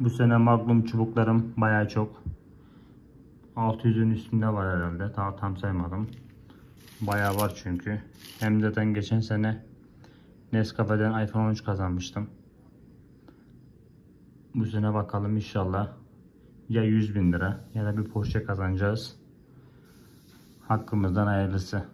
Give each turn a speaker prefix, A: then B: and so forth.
A: Bu sene Magnum çubuklarım baya çok. 600'ün üstünde var herhalde. Daha tam saymadım. Baya var çünkü. Hem zaten geçen sene Nescafe'den iPhone 13 kazanmıştım. Bu sene bakalım inşallah ya 100 bin lira ya da bir Porsche kazanacağız. Hakkımızdan hayırlısı.